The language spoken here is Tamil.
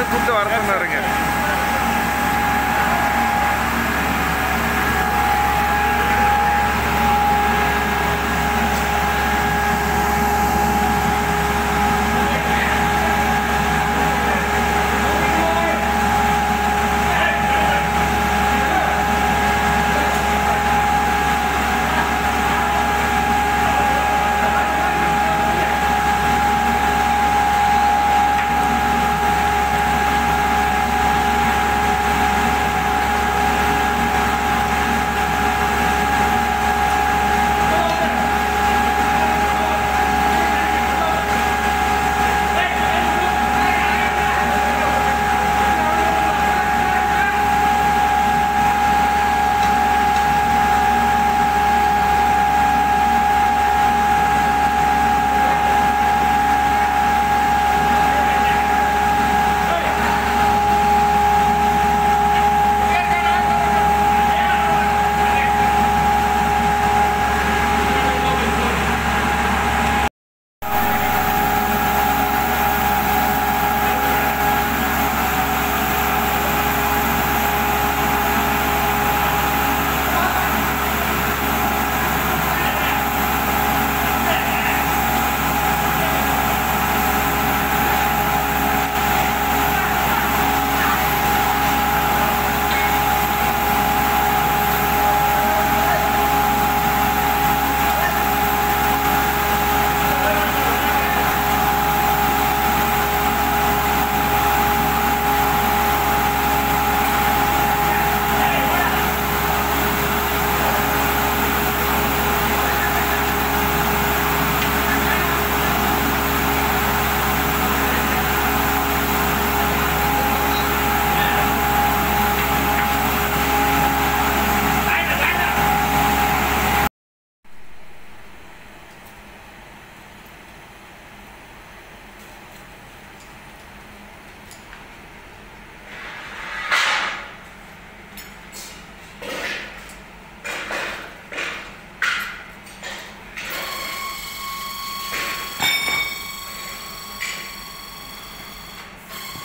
வந்து கூப்பிட்டு வர சொன்னாருங்க.